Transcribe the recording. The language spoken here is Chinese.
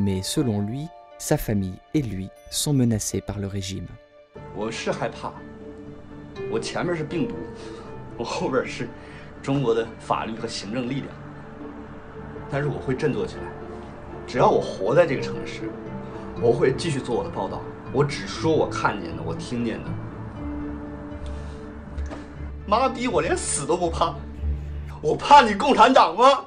Mais selon lui, sa famille et lui sont menacés par le régime. 我是害怕，我前面是病毒，我后边是中国的法律和行政力量。但是我会振作起来，只要我活在这个城市，我会继续做我的报道。我只说我看见的，我听见的。妈逼，我连死都不怕，我怕你共产党吗？